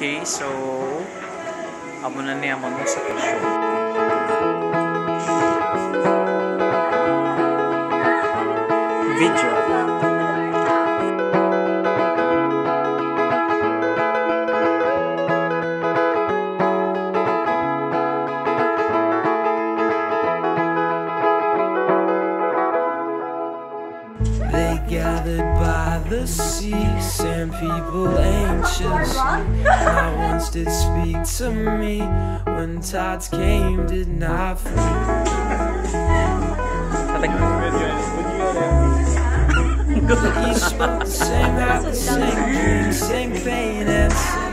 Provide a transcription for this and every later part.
Okay, so amo na niya mo sa pasyon. Video. Gathered by the sea, sand people anxious. Not once did speak to me when tides came, did not flee. Each spoke the same habit, same dreams, same pain, and same.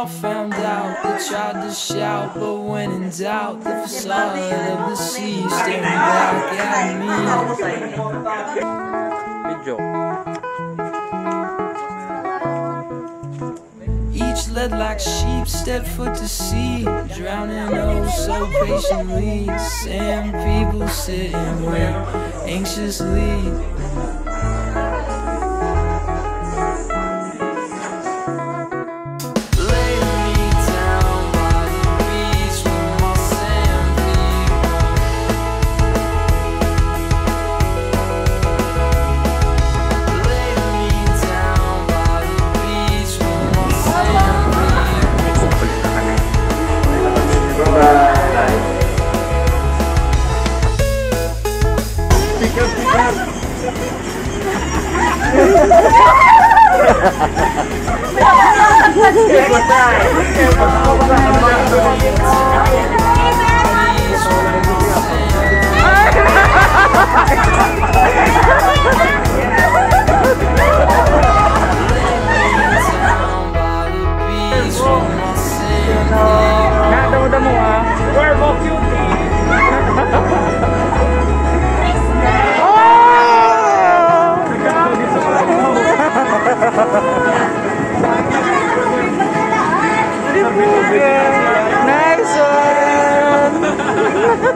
All found out. They tried to shout, but when in doubt, the facade of the sea staring back at me. Each led like sheep, stepped foot to sea, drowning oh so patiently. Sand people sitting where anxiously. Patay! Patay! Di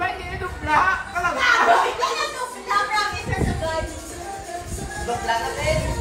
ba hindi dupla? Kalang. Dupla, promise, sir, sa guys. Dupla na din.